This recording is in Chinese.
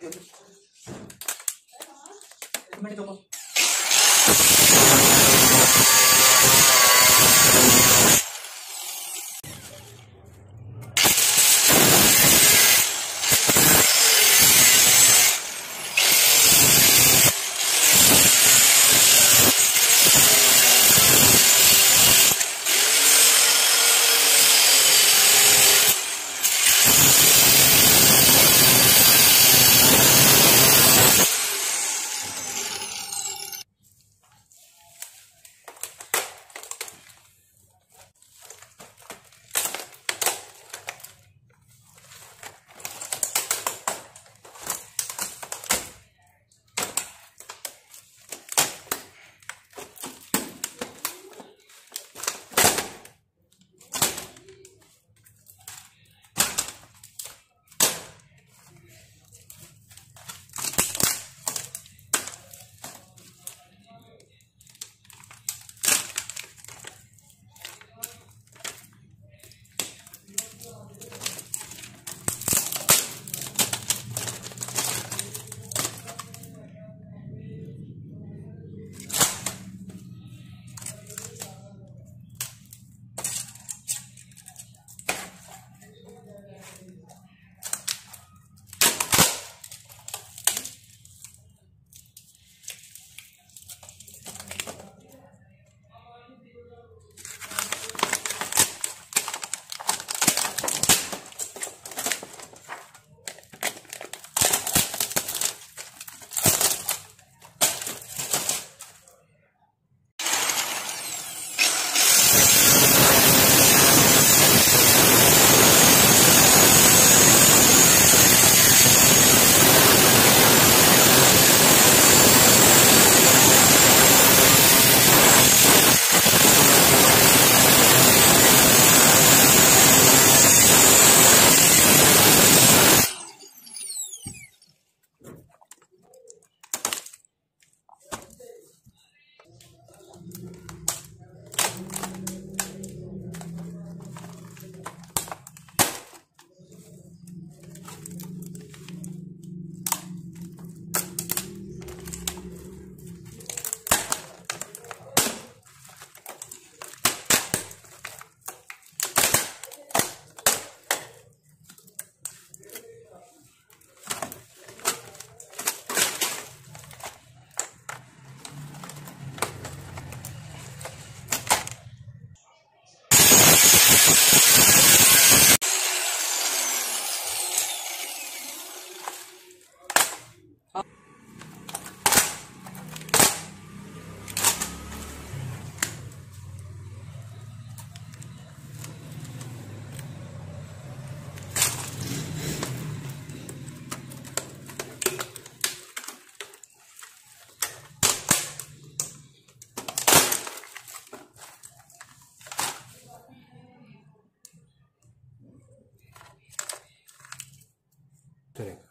有一点点你看这个包 Correcto.